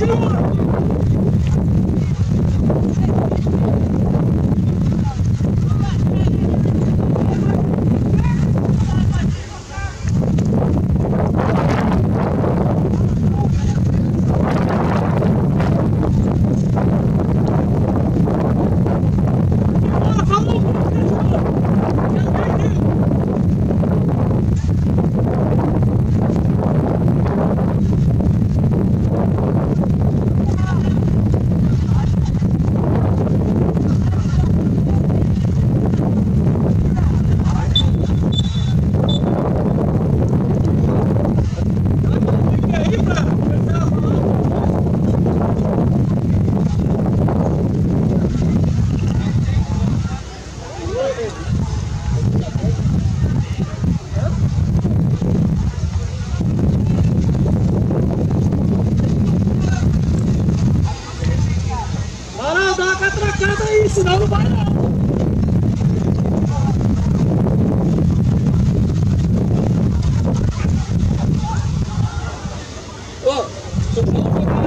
Come on! dar uma catracada aí, senão não vai não. Ô, oh,